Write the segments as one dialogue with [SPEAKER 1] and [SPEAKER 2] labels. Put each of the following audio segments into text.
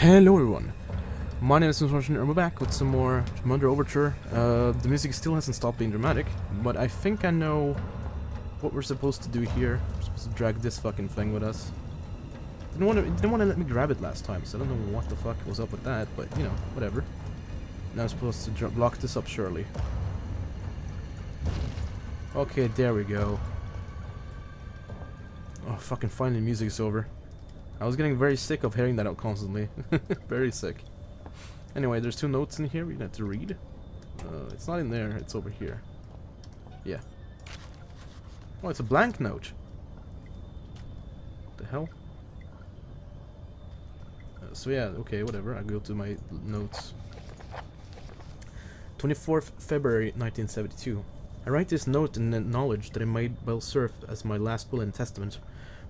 [SPEAKER 1] Hello everyone, my name is Misfortune and we're back with some more Mother Overture. Uh, the music still hasn't stopped being dramatic, but I think I know what we're supposed to do here. We're supposed to drag this fucking thing with us. Didn't want to didn't want to let me grab it last time, so I don't know what the fuck was up with that, but you know, whatever. Now I'm supposed to block this up surely. Okay, there we go. Oh, fucking finally music's over. I was getting very sick of hearing that out constantly. very sick. Anyway, there's two notes in here we have to read. Uh, it's not in there, it's over here. Yeah. Oh, it's a blank note. What the hell? Uh, so yeah, okay, whatever. I go to my notes. 24th February 1972. I write this note in the knowledge that it might well serve as my last will and testament.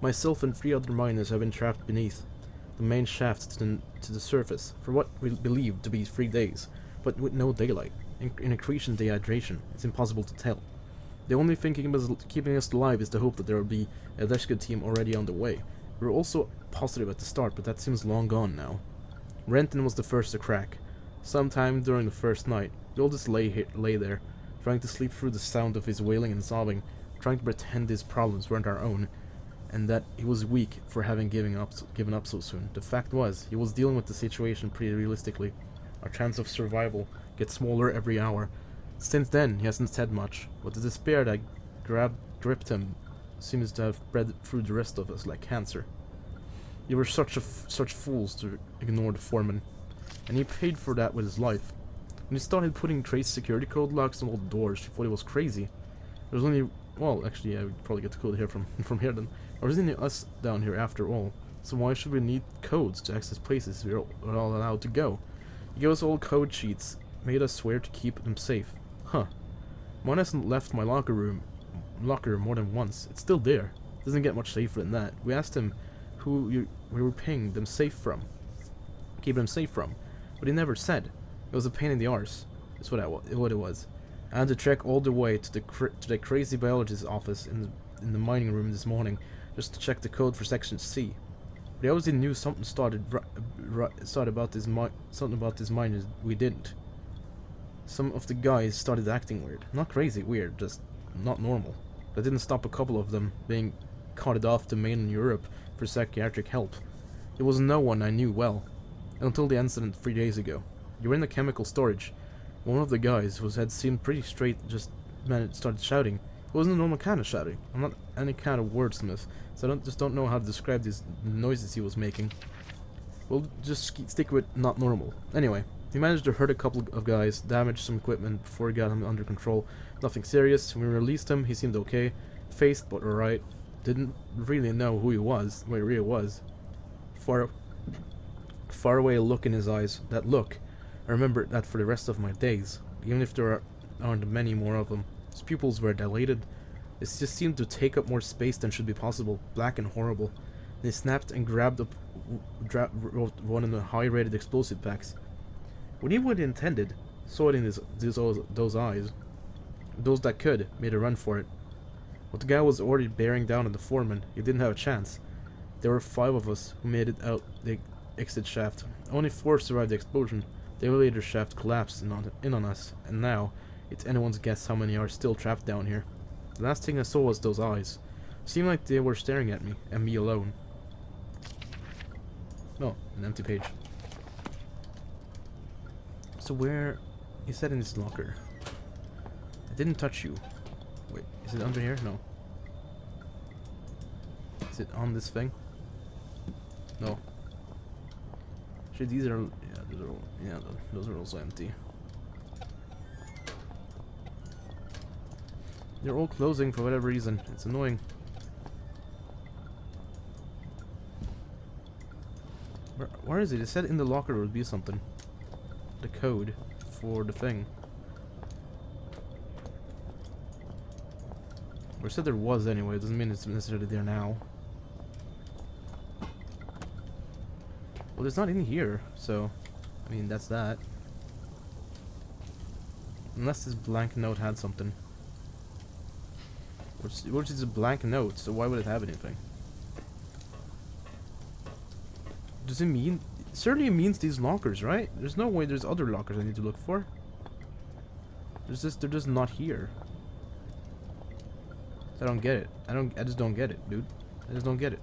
[SPEAKER 1] Myself and three other miners have been trapped beneath the main shaft to the, to the surface for what we believe to be three days, but with no daylight. In, in accretion dehydration, it's impossible to tell. The only thing keeping us, alive is the hope that there will be a rescue team already on the way. We were also positive at the start, but that seems long gone now. Renton was the first to crack. Sometime during the first night, all just lay, here, lay there, trying to sleep through the sound of his wailing and sobbing, trying to pretend his problems weren't our own, and that he was weak for having given up, given up so soon. The fact was, he was dealing with the situation pretty realistically. Our chance of survival gets smaller every hour. Since then, he hasn't said much, but the despair that grabbed, gripped him seems to have spread through the rest of us like cancer. You were such a such fools to ignore the foreman, and he paid for that with his life. When he started putting trace security code locks on all the doors, he thought he was crazy. There was only well, actually, I would probably get the code here from from here then. Or isn't it us down here after all? So why should we need codes to access places we're all allowed to go? You gave us all code sheets, made us swear to keep them safe. Huh. Mine hasn't left my locker room locker more than once. It's still there. Doesn't get much safer than that. We asked him who you, we were paying them safe from. Keep them safe from. But he never said. It was a pain in the arse. That's what, I, what it was. I had to trek all the way to the to the crazy biologist's office in the, in the mining room this morning just to check the code for section C. But I always knew something started started about this something about this miners we didn't. Some of the guys started acting weird. Not crazy weird, just not normal. That didn't stop a couple of them being carted off to mainland Europe for psychiatric help. It was no one I knew well, until the incident three days ago. You were in the chemical storage, one of the guys, whose head seemed pretty straight, just started shouting. It wasn't a normal kind of shouting. I'm not any kind of wordsmith, so I don't just don't know how to describe these noises he was making. We'll just stick with not normal. Anyway, he managed to hurt a couple of guys, damage some equipment before he got him under control. Nothing serious. When we released him, he seemed okay. Faced, but alright. Didn't really know who he was, where he really was. Far, far away look in his eyes. That look I remember that for the rest of my days, even if there aren't many more of them. Pupils were dilated. It just seemed to take up more space than should be possible, black and horrible. They snapped and grabbed up one of the high-rated explosive packs. When he would intended, saw it in those eyes. Those that could, made a run for it. But the guy was already bearing down on the foreman. He didn't have a chance. There were five of us who made it out the exit shaft. Only four survived the explosion. The elevator shaft collapsed in on, in on us, and now, it's anyone's guess how many are still trapped down here. The last thing I saw was those eyes. Seemed like they were staring at me, and me alone. Oh, an empty page. So where... He said in this locker. I didn't touch you. Wait, is it under here? No. Is it on this thing? No. Actually, these are those are all, yeah, those are also empty. They're all closing for whatever reason. It's annoying. Where, where is it? It said in the locker would be something. The code for the thing. Or said there was anyway. It doesn't mean it's necessarily there now. Well, it's not in here, so... I mean, that's that. Unless this blank note had something. Which, which is a blank note, so why would it have anything? Does it mean certainly it means these lockers, right? There's no way there's other lockers I need to look for. There's just they're just not here. I don't get it. I don't. I just don't get it, dude. I just don't get it.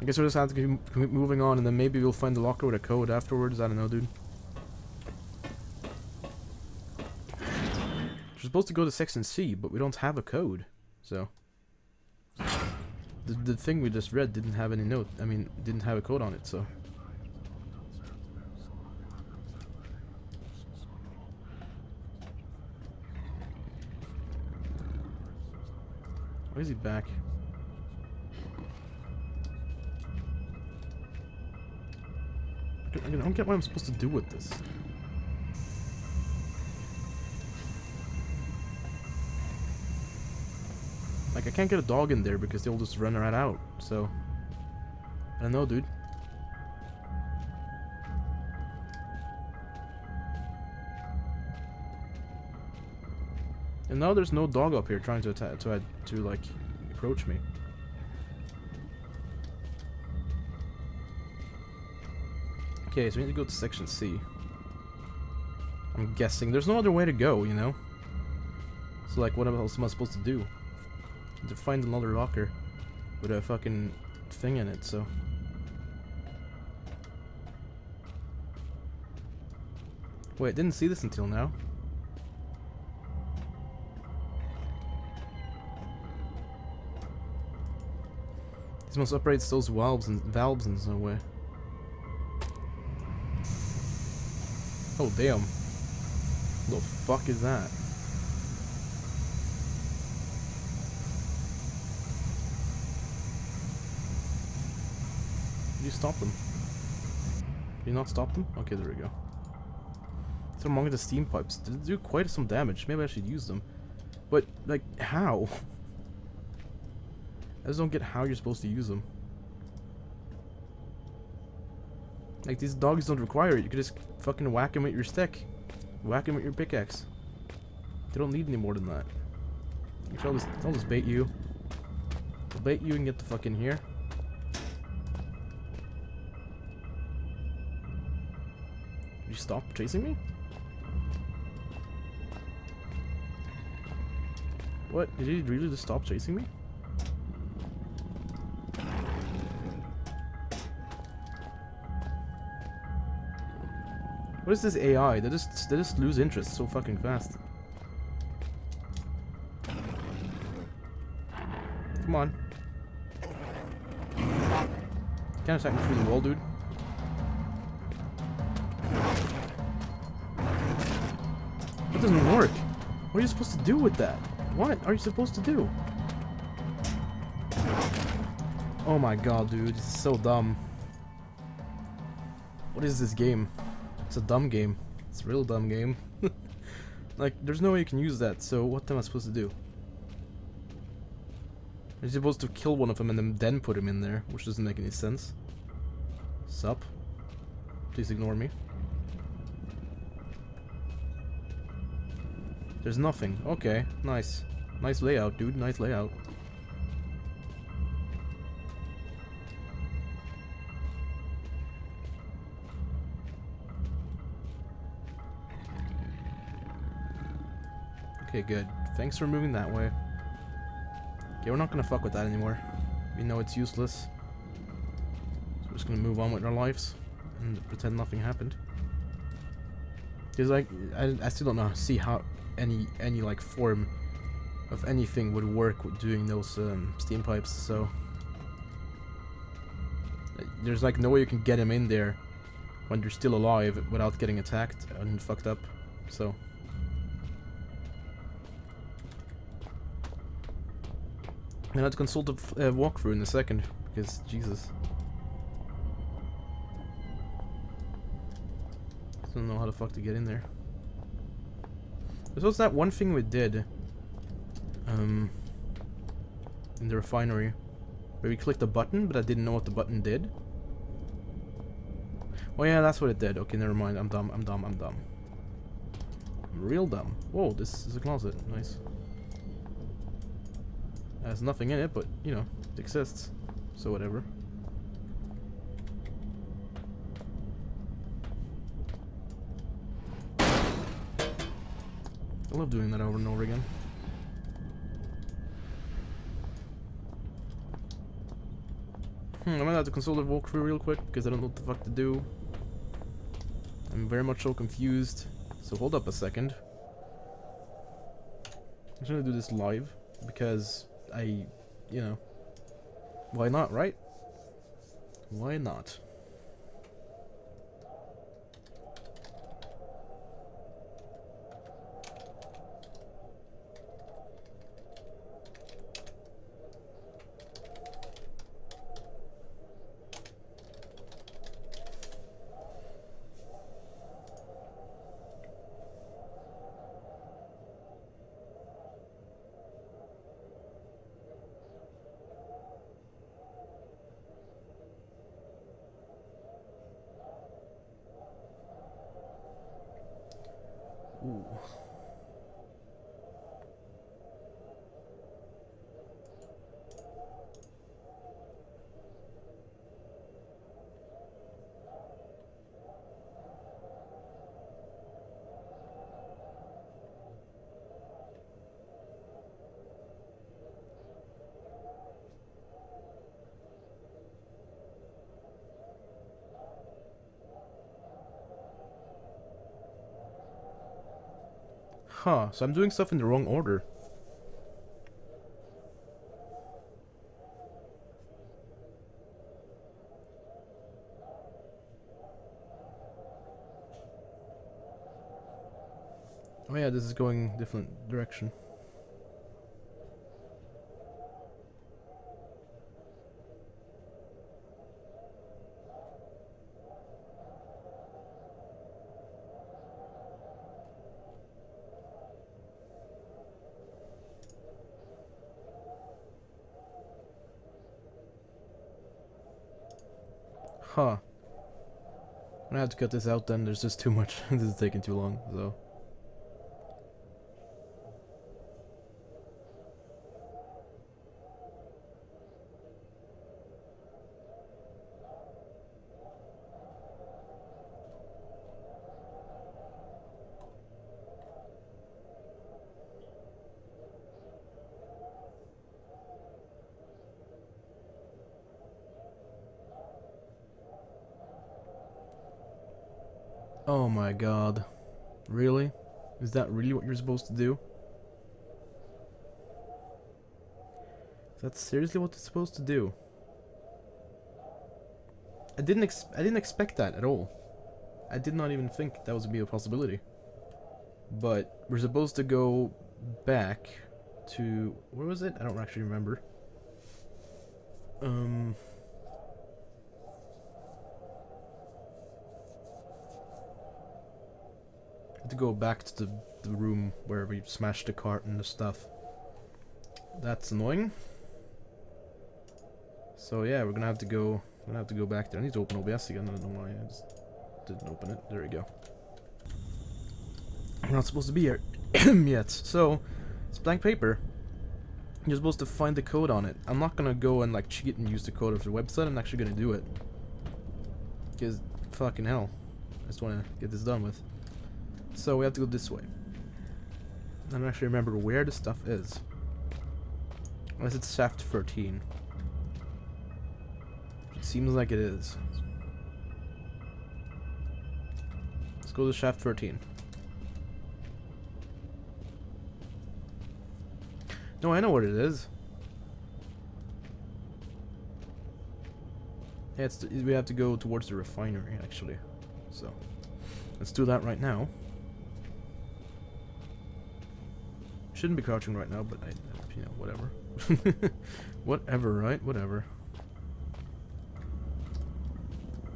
[SPEAKER 1] I guess we'll just have to keep moving on, and then maybe we'll find the locker with a code afterwards. I don't know, dude. Supposed to go to section C, but we don't have a code, so the the thing we just read didn't have any note. I mean, didn't have a code on it, so. Why is he back? I don't get what I'm supposed to do with this. Like, I can't get a dog in there because they'll just run right out, so... I don't know, dude. And now there's no dog up here trying to attack, to, to like, approach me. Okay, so we need to go to section C. I'm guessing. There's no other way to go, you know? So, like, what else am I supposed to do? To find another locker with a fucking thing in it, so... Wait, didn't see this until now. This must operate those valves and valves in some way. Oh damn. What the fuck is that? You stop them? Did you not stop them? Okay, there we go. It's among the steam pipes. Did do quite some damage. Maybe I should use them. But, like, how? I just don't get how you're supposed to use them. Like, these dogs don't require it. You could just fucking whack them with your stick. Whack them with your pickaxe. They don't need any more than that. I'll just, I'll just bait you. I'll bait you and get the fuck in here. Stop chasing me? What? Did he really just stop chasing me? What is this AI? They just they just lose interest so fucking fast. Come on. Can't attack me through the wall, dude. What are you supposed to do with that? What are you supposed to do? Oh my god, dude. This is so dumb. What is this game? It's a dumb game. It's a real dumb game. like, there's no way you can use that, so what am I supposed to do? You're supposed to kill one of them and then, then put him in there, which doesn't make any sense. Sup? Please ignore me. There's nothing. Okay, nice. Nice layout, dude. Nice layout. Okay, good. Thanks for moving that way. Okay, we're not gonna fuck with that anymore. We know it's useless. So we're just gonna move on with our lives and pretend nothing happened. Because like, I, I still don't know see how any any like form of anything would work with doing those um, steam pipes. So there's like no way you can get him in there when you're still alive without getting attacked and fucked up. So. I'm gonna consult the uh, walkthrough in a second, because Jesus. Don't know how the fuck to get in there. This was that one thing we did um, in the refinery where we clicked a button, but I didn't know what the button did. Oh yeah, that's what it did. Okay, never mind. I'm dumb. I'm dumb. I'm dumb. I'm real dumb. Whoa, this is a closet. Nice. There's nothing in it, but, you know, it exists. So whatever. I love doing that over and over again. Hmm, I'm gonna have to consult the walkthrough real quick because I don't know what the fuck to do. I'm very much so confused. So hold up a second. I'm just gonna do this live because I, you know, why not, right? Why not? Huh, so I'm doing stuff in the wrong order. Oh yeah, this is going different direction. Huh. I'm gonna have to cut this out then, there's just too much. this is taking too long, so. Oh my god. Really? Is that really what you're supposed to do? That's seriously what it's supposed to do? I didn't ex I didn't expect that at all. I did not even think that was be a possibility. But we're supposed to go back to where was it? I don't actually remember. Um to go back to the, the room where we smashed the cart and the stuff. That's annoying. So yeah, we're gonna have to go. I'm gonna have to go back there. I need to open OBS again. I don't know why I just didn't open it. There we go. I'm not supposed to be here yet. So it's blank paper. You're supposed to find the code on it. I'm not gonna go and like cheat and use the code of the website. I'm actually gonna do it. Because fucking hell, I just want to get this done with. So we have to go this way. I don't actually remember where the stuff is. Unless it's shaft 13. It seems like it is. Let's go to shaft 13. No, I know what it is. Yeah, it's we have to go towards the refinery, actually. So, let's do that right now. Shouldn't be crouching right now, but I, you know, whatever. whatever, right? Whatever.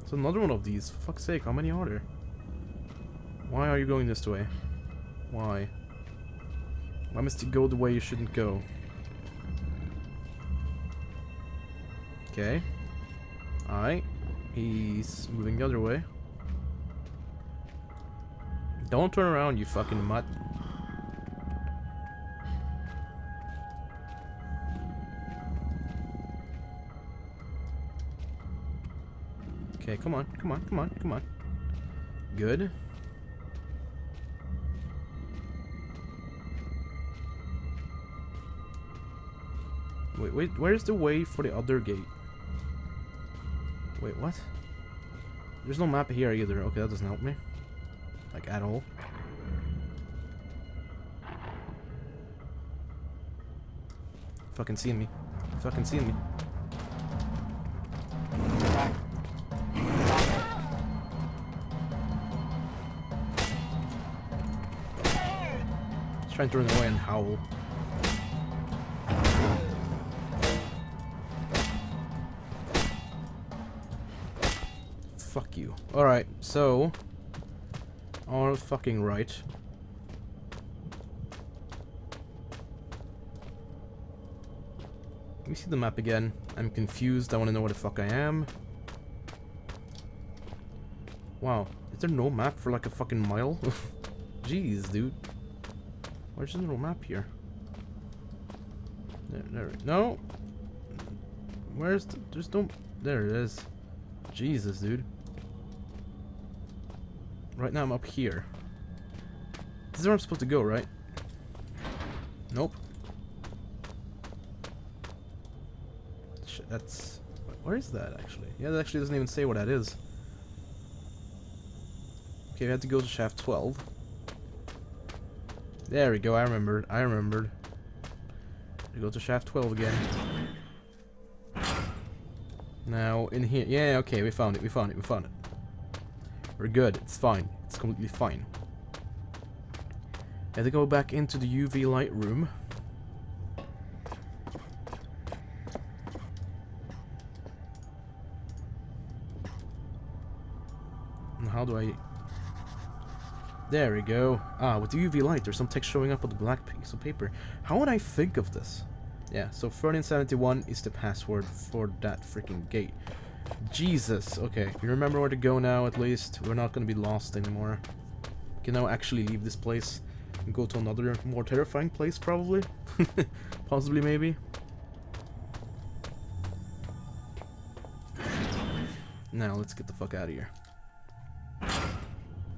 [SPEAKER 1] It's another one of these. Fuck's sake, how many are there? Why are you going this way? Why? Why must you go the way you shouldn't go? Okay. Alright. He's moving the other way. Don't turn around, you fucking mutt. Come on, come on, come on, come on. Good. Wait, wait, where's the way for the other gate? Wait, what? There's no map here either. Okay, that doesn't help me. Like, at all. Fucking see me. Fucking see me. Trying to run away and howl. Fuck you. Alright, so... All fucking right. Let me see the map again. I'm confused. I want to know where the fuck I am. Wow. Is there no map for like a fucking mile? Jeez, dude. Where's the little map here? There, there. No! Where's the... No... There it is. Jesus, dude. Right now I'm up here. This is where I'm supposed to go, right? Nope. Shit, that's... Where is that, actually? Yeah, that actually doesn't even say what that is. Okay, we had to go to shaft 12. There we go, I remembered. I remembered. We go to shaft 12 again. Now, in here... Yeah, okay, we found it, we found it, we found it. We're good, it's fine. It's completely fine. To go back into the UV light room. And how do I... There we go. Ah, with the UV light, there's some text showing up on the black piece of paper. How would I think of this? Yeah, so 1371 is the password for that freaking gate. Jesus, okay. You remember where to go now, at least. We're not gonna be lost anymore. We can now actually leave this place and go to another more terrifying place, probably? Possibly, maybe? Now, let's get the fuck out of here.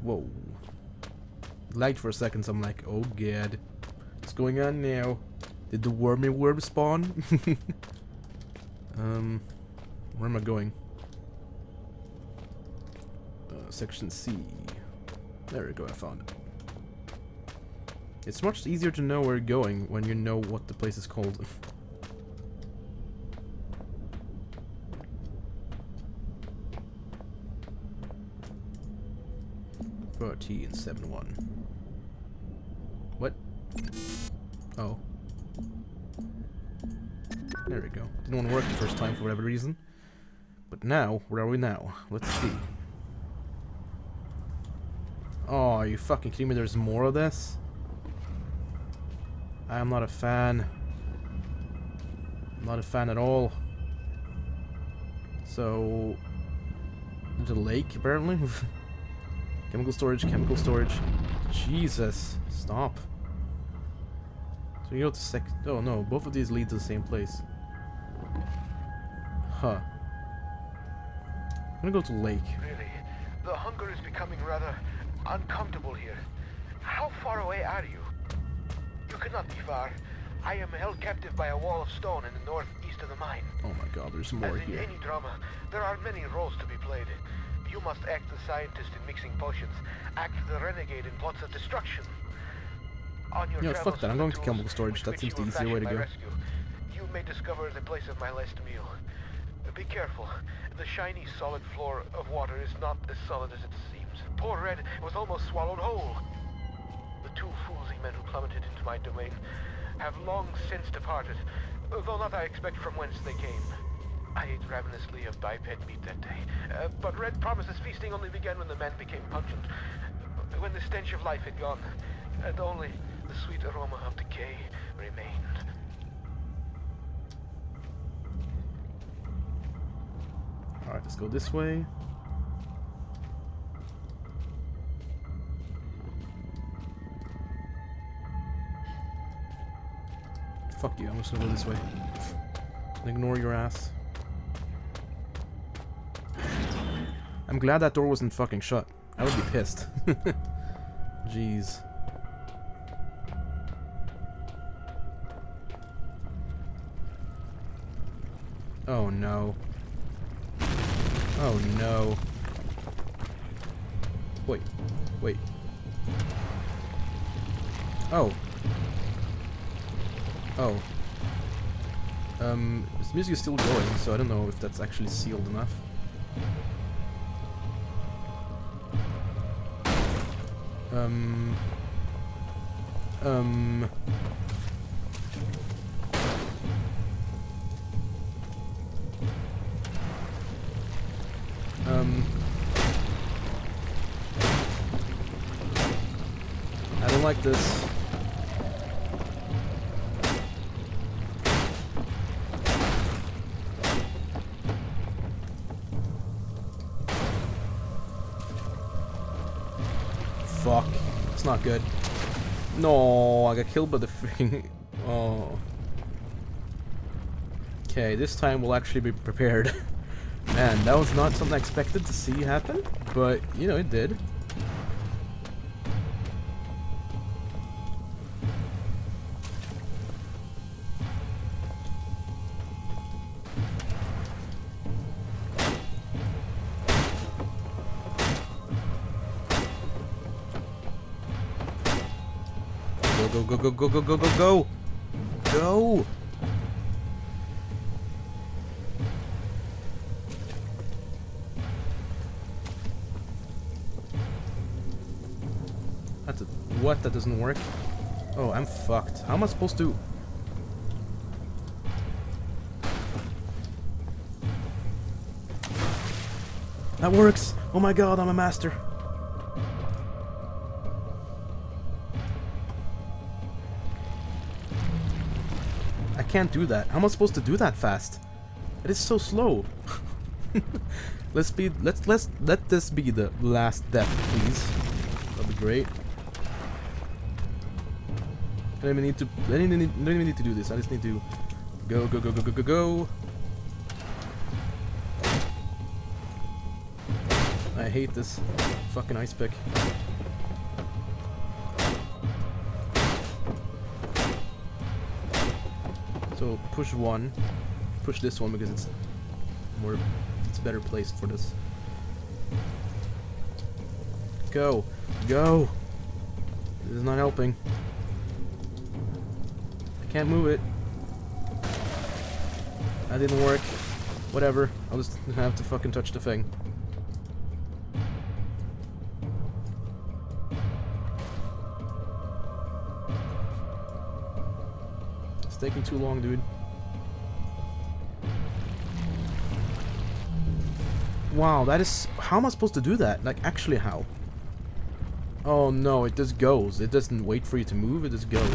[SPEAKER 1] Whoa. Lagged for a second, so I'm like, oh god. What's going on now? Did the wormy worm spawn? um, where am I going? Uh, section C. There we go, I found it. It's much easier to know where you're going when you know what the place is called. Thirteen seven one. What? Oh. There we go. Didn't want to work the first time for whatever reason. But now, where are we now? Let's see. Oh, are you fucking kidding me? There's more of this? I am not a fan. I'm not a fan at all. So... There's a lake, apparently? chemical storage, chemical storage. Jesus. Stop. So you go to sec... Oh no, both of these lead to the same place. Huh. I'm gonna go to lake.
[SPEAKER 2] Really, the hunger is becoming rather uncomfortable here. How far away are you? You cannot be far. I am held captive by a wall of stone in the northeast of the mine.
[SPEAKER 1] Oh my god, there's more
[SPEAKER 2] As in
[SPEAKER 1] here.
[SPEAKER 2] any drama, there are many roles to be played. You must act the scientist in mixing potions, act the renegade in plots of destruction. On your
[SPEAKER 1] You know, fuck that, I'm going to chemical storage, that seems the easier way to go.
[SPEAKER 2] rescue. You may discover the place of my last meal. Be careful. The shiny, solid floor of water is not as solid as it seems. Poor Red was almost swallowed whole. The two foolsy men who plummeted into my domain have long since departed, though not I expect from whence they came. I ate ravenously of biped meat that day, uh, but Red promises feasting only began when the men became pungent, when the stench of life had gone, and only the sweet aroma of decay remained.
[SPEAKER 1] Alright, let's go this way. Fuck you, I'm just gonna go this way. Ignore your ass. I'm glad that door wasn't fucking shut. I would be pissed. Jeez. Oh no. Oh no. Wait. Wait. Oh. Oh. Um, this music is still going, so I don't know if that's actually sealed enough. Um... Um... Um... I don't like this. Good. No, I got killed by the freaking... Oh. Okay, this time we'll actually be prepared. Man, that was not something I expected to see happen, but, you know, it did. go, go, go, go, go! Go! That's a, what? That doesn't work? Oh, I'm fucked. How am I supposed to... That works! Oh my god, I'm a master! Can't do that. How am I supposed to do that fast? It is so slow. let's be let's let's let this be the last death, please. That'd be great. I don't even need to I don't even need, don't even need to do this. I just need to go go go go go go go. I hate this fucking ice pick. So push one, push this one because it's more, it's better placed for this. Go, go. This is not helping. I can't move it. That didn't work. Whatever. I'll just have to fucking touch the thing. Taking too long, dude. Wow, that is... How am I supposed to do that? Like, actually how? Oh no, it just goes. It doesn't wait for you to move, it just goes.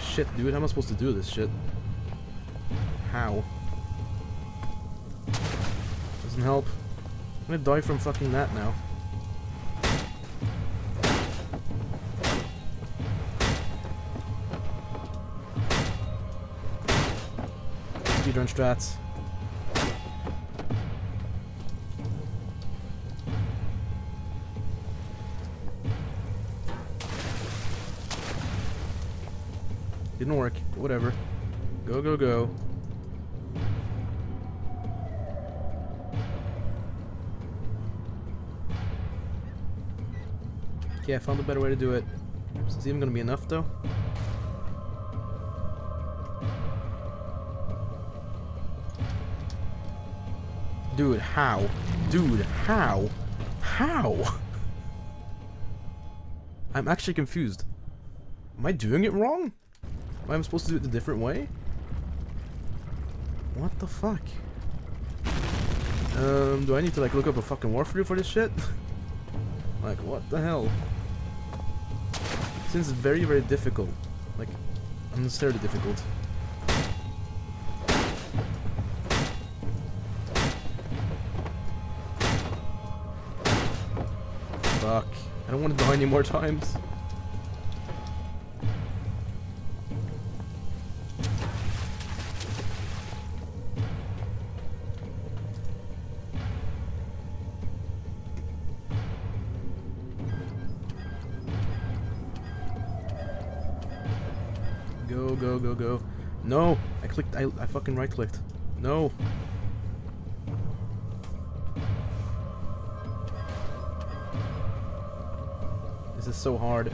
[SPEAKER 1] Shit, dude, how am I supposed to do this shit? How? Doesn't help. I'm gonna die from fucking that now. Strats. Didn't work. Whatever. Go, go, go. Okay, I found a better way to do it. Is this even gonna be enough, though? Dude, how? Dude, how? How? I'm actually confused. Am I doing it wrong? Am I supposed to do it the different way? What the fuck? Um, do I need to like look up a fucking warfare for this shit? like, what the hell? Seems very, very difficult. Like, unnecessarily difficult. Want to die any more times. Go, go, go, go. No! I clicked, I, I fucking right clicked. No! This is so hard.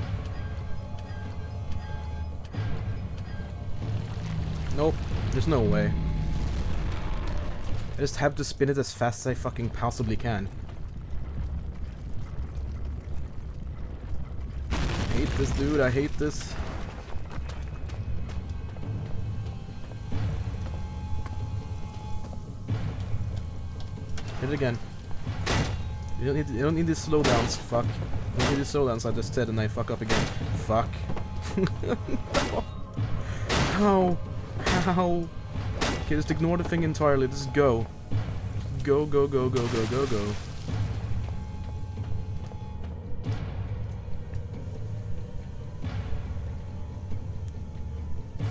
[SPEAKER 1] Nope, there's no way. I just have to spin it as fast as I fucking possibly can. I hate this dude, I hate this. Hit it again. You don't need you don't need these slowdowns, fuck. You don't need these slowdowns I just said and I fuck up again. Fuck. How? How? Okay, just ignore the thing entirely, just go. Go, go, go, go, go, go, go.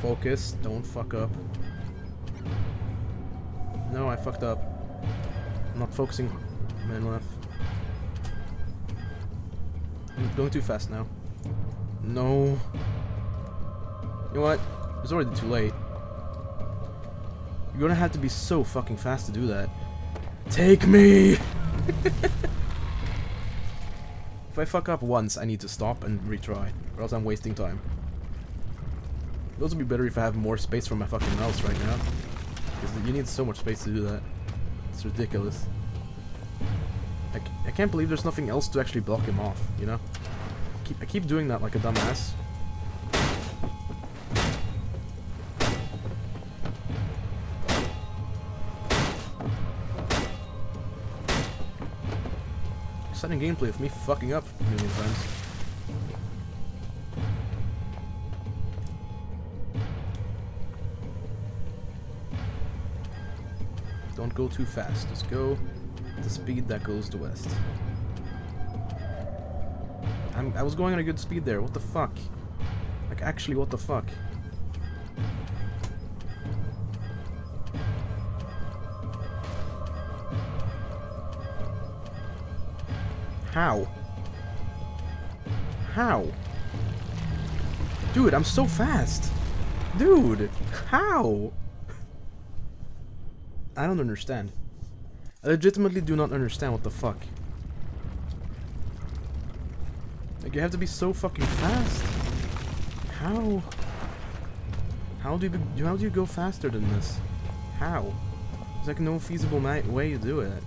[SPEAKER 1] Focus, don't fuck up. No, I fucked up. I'm not focusing. Man left. Going too fast now. No. You know what? It's already too late. You're gonna have to be so fucking fast to do that. Take me! if I fuck up once, I need to stop and retry, or else I'm wasting time. It would be better if I have more space for my fucking mouse right now. Because you need so much space to do that. It's ridiculous. I, I can't believe there's nothing else to actually block him off, you know? I keep, I keep doing that like a dumbass. Exciting gameplay with me fucking up a million times. Don't go too fast. Just go at the speed that goes to west. I'm, I was going at a good speed there. What the fuck? Like, actually, what the fuck? How? How? Dude, I'm so fast. Dude, how? I don't understand. I legitimately do not understand what the fuck. Like, you have to be so fucking fast. How? How do you how do you go faster than this? How? There's like no feasible way to do it.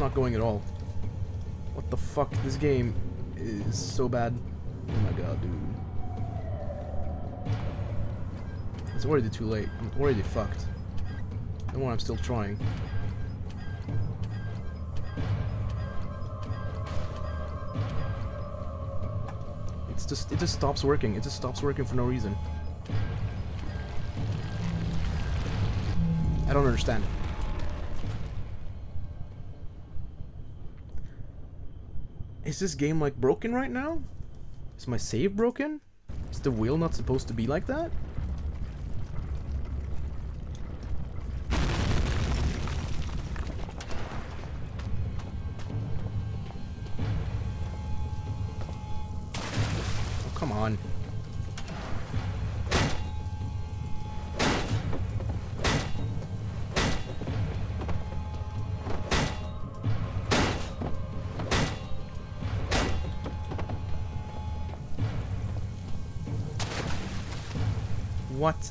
[SPEAKER 1] Not going at all. What the fuck? This game is so bad. Oh my god, dude. It's already too late. I'm already fucked. No one, I'm still trying. It's just, it just stops working. It just stops working for no reason. I don't understand. Is this game like broken right now? Is my save broken? Is the wheel not supposed to be like that?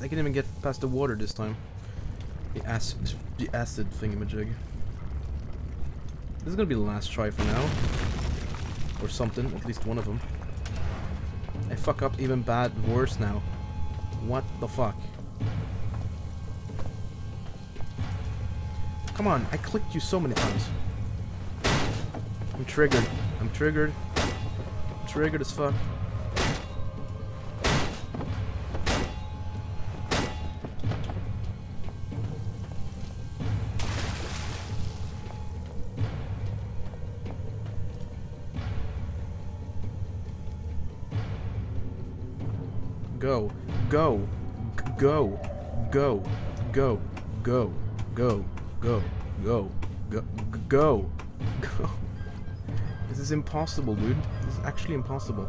[SPEAKER 1] I can't even get past the water this time. The acid, the acid thingamajig. This is gonna be the last try for now. Or something, at least one of them. I fuck up even bad, worse now. What the fuck? Come on, I clicked you so many times. I'm triggered. I'm triggered. I'm triggered as fuck. Go. Go. Go. Go. Go. Go. Go. Go. Go. Go. Go. This is impossible, dude. This is actually impossible.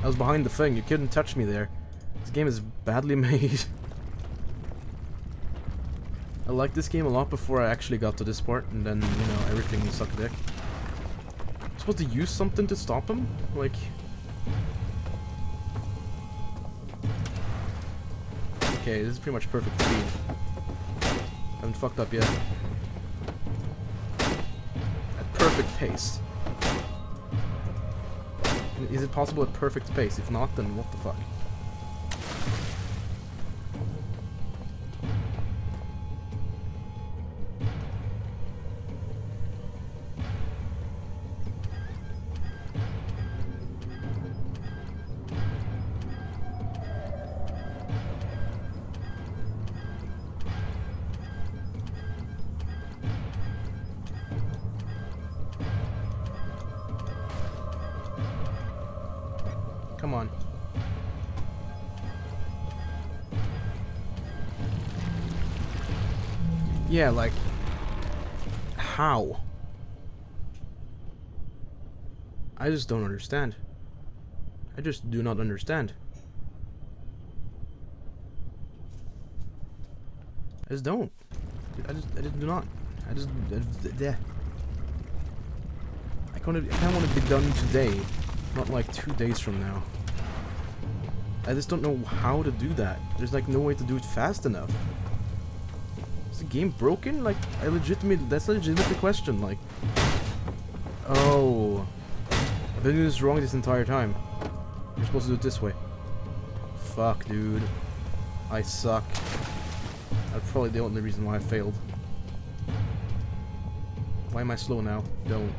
[SPEAKER 1] I was behind the thing. You couldn't touch me there. This game is badly made. I liked this game a lot before I actually got to this part, and then, you know, everything sucked dick. I'm supposed to use something to stop him? Like... Okay, this is pretty much perfect speed. Haven't fucked up yet. At perfect pace. Is it possible at perfect pace? If not, then what the fuck? Yeah, like... How? I just don't understand. I just do not understand. I just don't. I just, I just do not. I just, I yeah. I kind of, I kind of want to be done today, not like two days from now. I just don't know how to do that. There's like no way to do it fast enough. The game broken? Like, I legitimately, that's a legitimate question. Like, oh, I've been doing this wrong this entire time. You're supposed to do it this way. Fuck, dude. I suck. That's probably the only reason why I failed. Why am I slow now? Don't.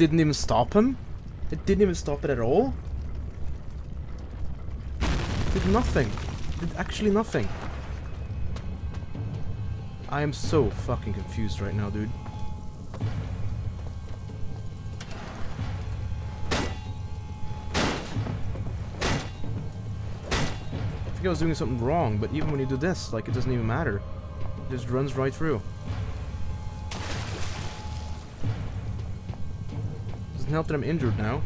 [SPEAKER 1] Didn't even stop him? It didn't even stop it at all? Did nothing. Did actually nothing. I am so fucking confused right now, dude. I think I was doing something wrong, but even when you do this, like, it doesn't even matter. It just runs right through. Help that I'm injured now.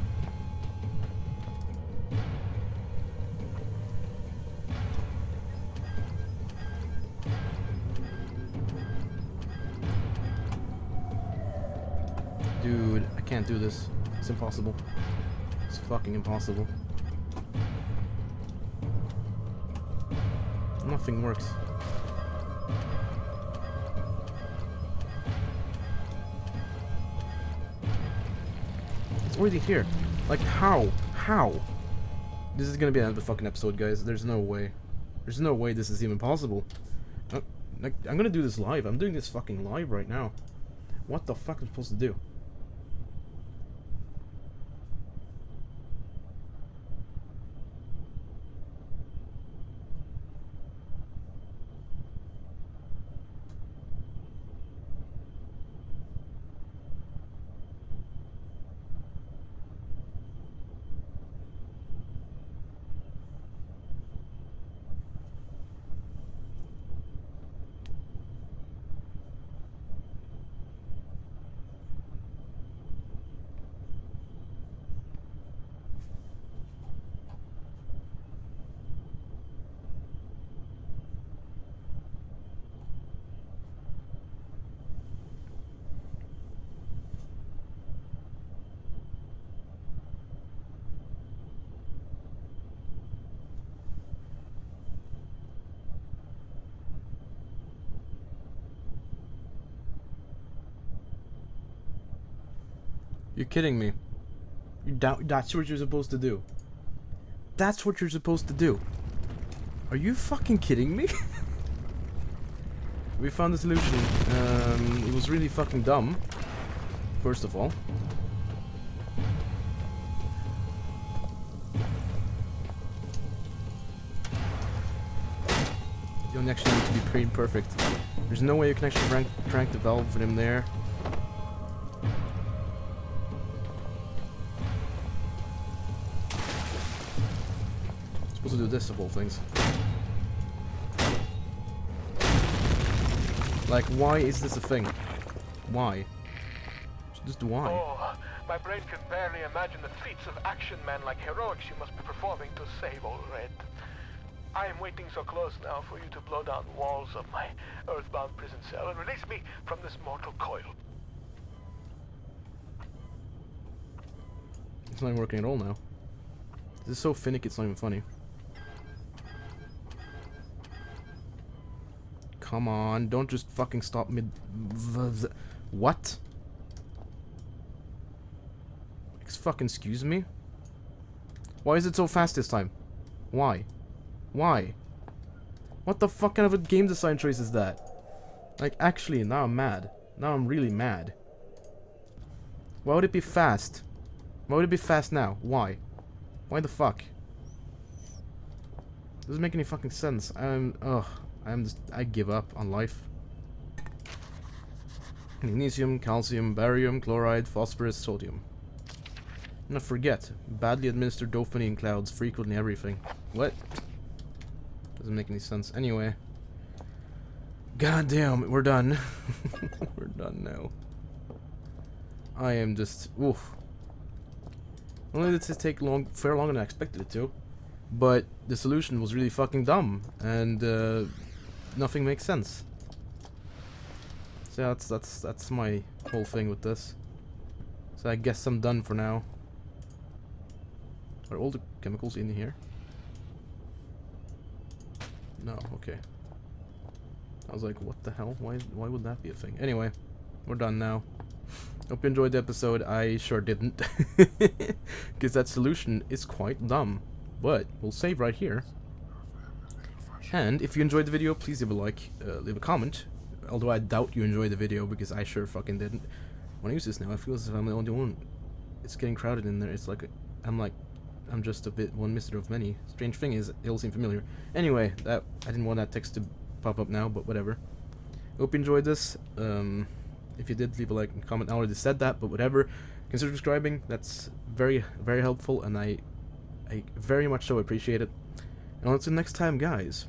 [SPEAKER 1] Dude, I can't do this. It's impossible. It's fucking impossible. Nothing works. It's already here. Like, how? How? This is gonna be another fucking episode, guys. There's no way. There's no way this is even possible. Uh, like, I'm gonna do this live. I'm doing this fucking live right now. What the fuck am I supposed to do? You're kidding me. That's what you're supposed to do. That's what you're supposed to do. Are you fucking kidding me? we found a solution. Um, it was really fucking dumb. First of all. You don't actually need to be pretty perfect. There's no way you can actually crank, crank the valve with there. This of all things. Like, why is this a thing? Why? Just why?
[SPEAKER 2] Oh, my brain can barely imagine the feats of action man like heroics you must be performing to save old Red. I am waiting so close now for you to blow down walls of my earthbound prison cell and release me from this mortal coil.
[SPEAKER 1] It's not even working at all now. This is so finicky, it's not even funny. Come on, don't just fucking stop mid... What? Ex fucking excuse me? Why is it so fast this time? Why? Why? What the fuck kind of a game design choice is that? Like, actually, now I'm mad. Now I'm really mad. Why would it be fast? Why would it be fast now? Why? Why the fuck? Doesn't make any fucking sense. I'm... Ugh. I'm just, I give up on life. Magnesium, calcium, barium, chloride, phosphorus, sodium. Not forget, badly administered dopamine clouds frequently everything. What? Doesn't make any sense. Anyway. God damn, we're done. we're done now. I am just, oof. Only did this take long, fair longer than I expected it to. But the solution was really fucking dumb. And, uh, nothing makes sense. So yeah, that's that's that's my whole thing with this. So I guess I'm done for now. Are all the chemicals in here? No, okay. I was like, what the hell? Why why would that be a thing? Anyway, we're done now. Hope you enjoyed the episode. I sure didn't. Because that solution is quite dumb. But we'll save right here. And if you enjoyed the video, please leave a like, uh, leave a comment. Although I doubt you enjoyed the video because I sure fucking didn't. When I use this now, I feel as if I'm the only one. It's getting crowded in there. It's like I'm like I'm just a bit one mister of many. Strange thing is, it all seem familiar. Anyway, that I didn't want that text to pop up now, but whatever. Hope you enjoyed this. Um, if you did, leave a like and comment. I already said that, but whatever. Consider subscribing. That's very, very helpful, and I, I very much so appreciate it. And until next time, guys.